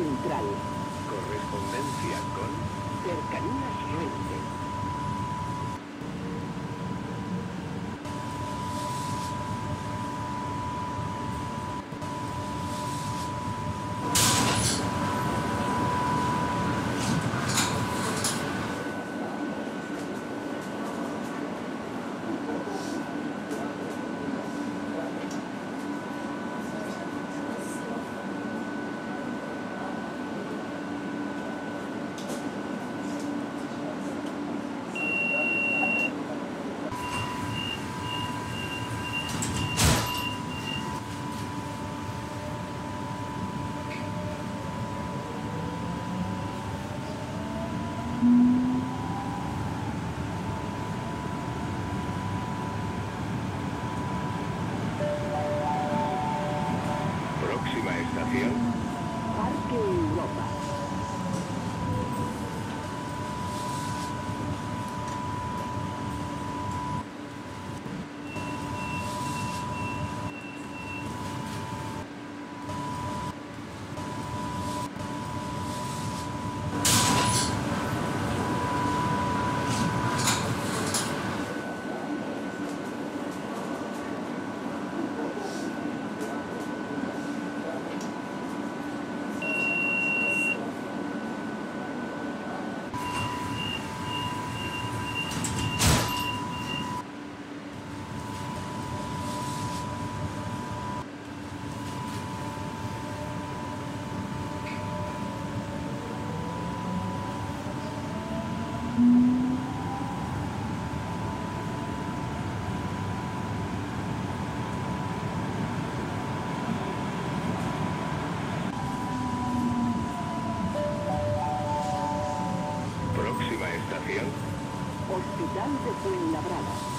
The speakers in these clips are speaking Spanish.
Central. correspondencia con Cercanías Renfe. Estación, Hospital de Fuenlabrada.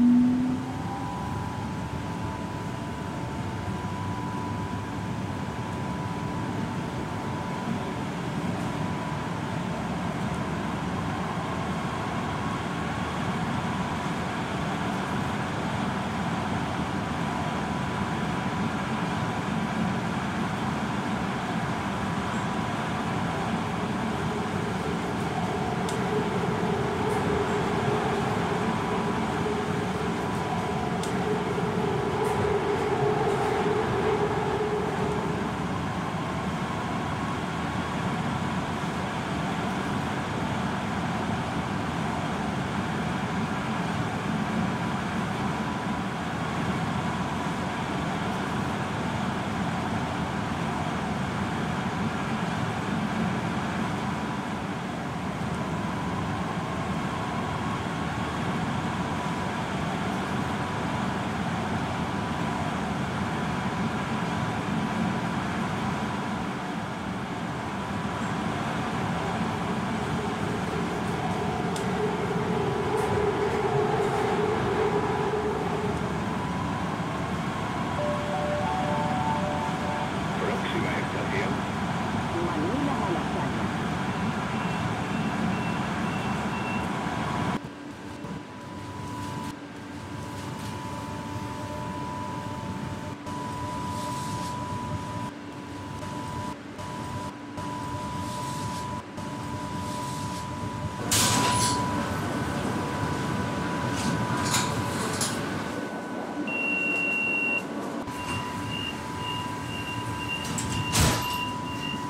Mm-hmm.